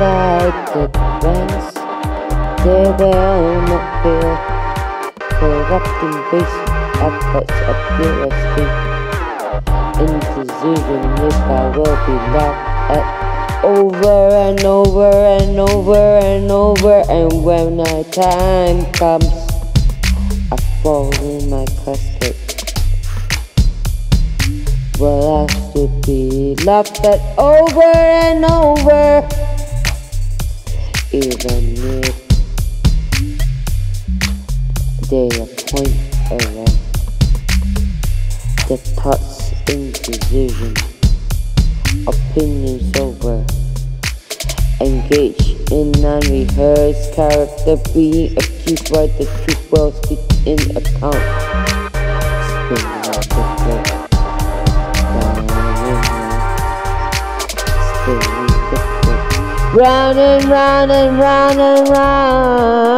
Unexpected plans, they will not fail. Corrupting basic efforts appear as fake. Indecision if I will be laughed at over and over and over and over. And when my time comes, I fall in my casket. Well, I should be laughed at over and over, even if they appoint around the thoughts, indecision, opinions over, engage in unrehearsed character, being accused by the truth well speak in account. Round and round and round and round.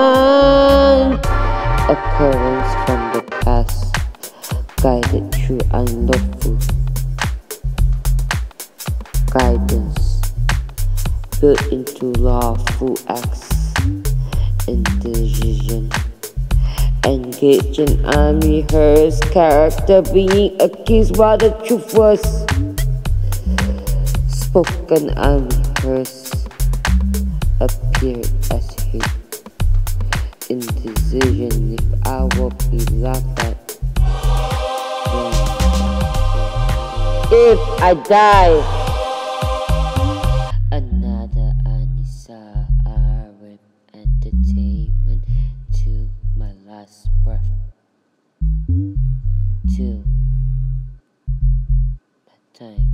Occurrence from the past, guided through unlawful guidance, built into lawful acts, indecision. Engaged in unrehearsed character, being accused while the truth was spoken unrehearsed, appeared as hate. Indecision if I will be laughed at. If I die. Another Anisa Arip entertainment to my last breath. Till that time